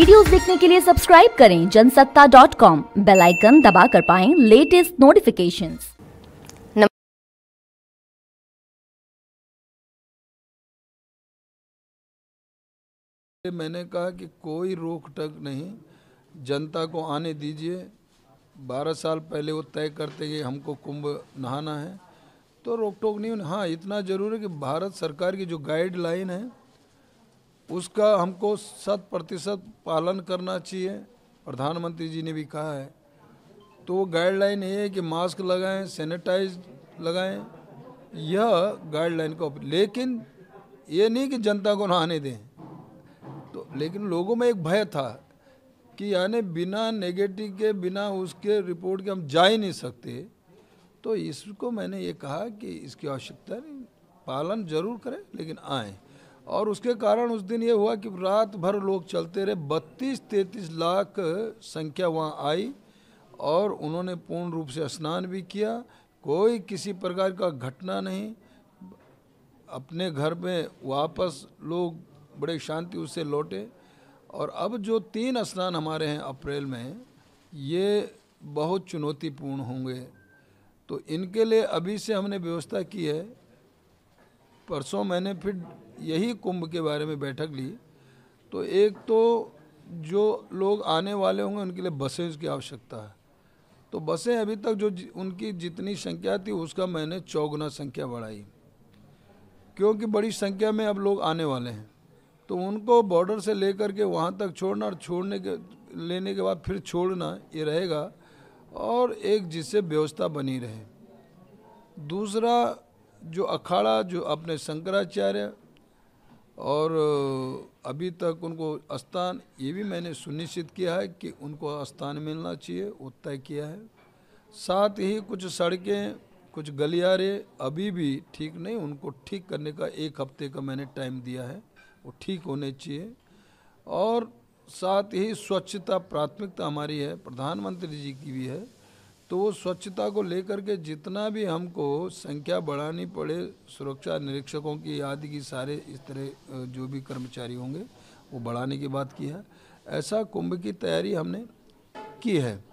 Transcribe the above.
Videos देखने के लिए सब्सक्राइब करें जनसत्ता डॉट कॉम बेलाइकन दबा कर पाए लेटेस्ट नोटिफिकेशन मैंने कहा कि कोई रोक टक नहीं, जनता को आने दीजिए। बारह साल पहले वो तय करते कि हमको कुंभ नहाना है। तो रोक टोक नहीं हाँ इतना ज़रूर है कि भारत सरकार की जो गाइडलाइन है उसका हमको शत प्रतिशत पालन करना चाहिए। प्रधानमंत्री जी ने भी कहा है। तो गाइडलाइन ये है कि मास्क लगाएँ सैनिटाइज लगाएँ, यह गाइडलाइन का लेकिन ये नहीं कि जनता को नहाने दें। तो लेकिन लोगों में एक भय था कि यानी बिना नेगेटिव के, बिना उसके रिपोर्ट के हम जा ही नहीं सकते। तो इसको मैंने ये कहा कि इसकी आवश्यकता नहीं। पालन ज़रूर करें, लेकिन आए। और उसके कारण उस दिन ये हुआ कि रात भर लोग चलते रहे। बत्तीस, तैंतीस लाख संख्या वहाँ आई और उन्होंने पूर्ण रूप से स्नान भी किया। कोई किसी प्रकार का घटना नहीं। अपने घर में वापस लोग बड़े शांति उससे लौटे। और अब जो तीन स्नान हमारे हैं अप्रैल में, ये बहुत चुनौतीपूर्ण होंगे। तो इनके लिए अभी से हमने व्यवस्था की है परसों मैंने फिर यही कुंभ के बारे में बैठक ली। तो एक तो जो लोग आने वाले होंगे, उनके लिए बसें की आवश्यकता है। तो बसें अभी तक जो, उनकी जितनी संख्या थी, उसका मैंने चौगुना संख्या बढ़ाई। क्योंकि बड़ी संख्या में अब लोग आने वाले हैं। तो उनको बॉर्डर से लेकर के वहाँ तक छोड़ना और छोड़ने के, लेने के बाद फिर छोड़ना ये रहेगा और एक जिससे व्यवस्था बनी रहे। दूसरा जो अखाड़ा, जो अपने शंकराचार्य और अभी तक उनको स्थान, ये भी मैंने सुनिश्चित किया है कि उनको स्थान मिलना चाहिए, वो तय किया है। साथ ही कुछ सड़कें, कुछ गलियारे अभी भी ठीक नहीं, उनको ठीक करने का एक हफ़्ते का मैंने टाइम दिया है, वो ठीक होने चाहिए। और साथ ही स्वच्छता, प्राथमिकता हमारी है, प्रधानमंत्री जी की भी है तो वो स्वच्छता को लेकर के जितना भी हमको संख्या बढ़ानी पड़े, सुरक्षा निरीक्षकों की आदि की सारे इस तरह जो भी कर्मचारी होंगे, वो बढ़ाने की बात की है। ऐसा कुंभ की तैयारी हमने की है।